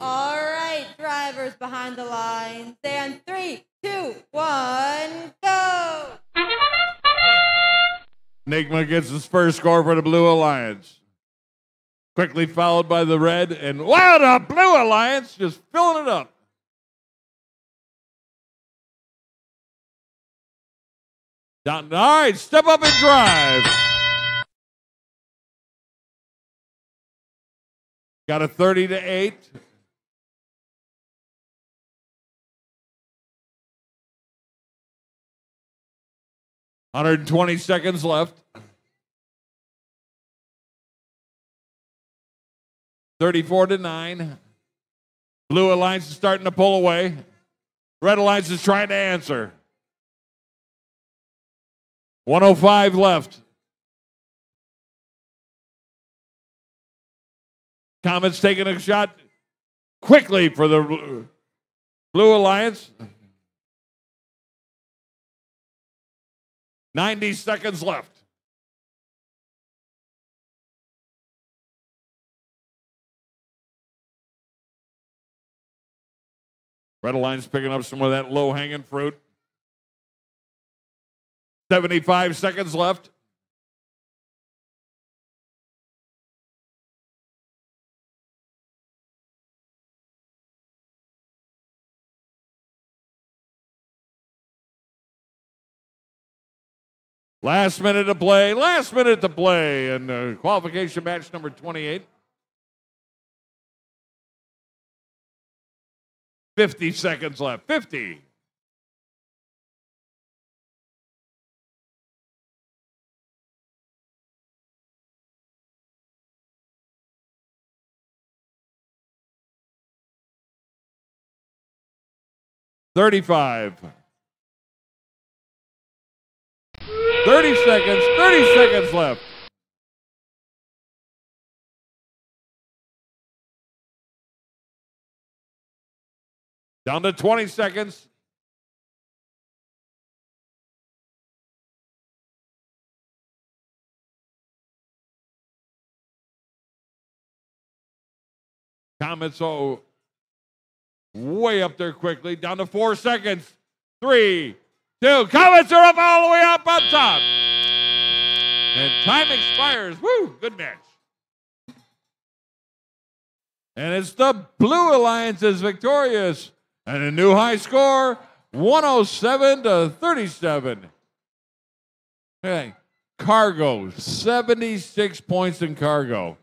All right, drivers behind the line. Stay on three, two, one, go. Enigma gets his first score for the Blue Alliance. Quickly followed by the Red, and wow, the Blue Alliance just filling it up. All right, step up and drive. Got a 30 to 8. Hundred and twenty seconds left. Thirty-four to nine. Blue Alliance is starting to pull away. Red Alliance is trying to answer. 105 left. Comet's taking a shot quickly for the Blue Alliance. 90 seconds left. Red Alliance picking up some of that low hanging fruit. 75 seconds left. Last minute to play, last minute to play, and uh, qualification match number 28. 50 seconds left. 50. Thirty-five. 30 seconds, 30 seconds left. Down to 20 seconds. Comets oh way up there quickly. Down to four seconds. Three, two. Comets are up all the way up on top. And time expires. Woo, good match. And it's the Blue Alliance is victorious. And a new high score 107 to 37. Okay. Cargo, 76 points in cargo.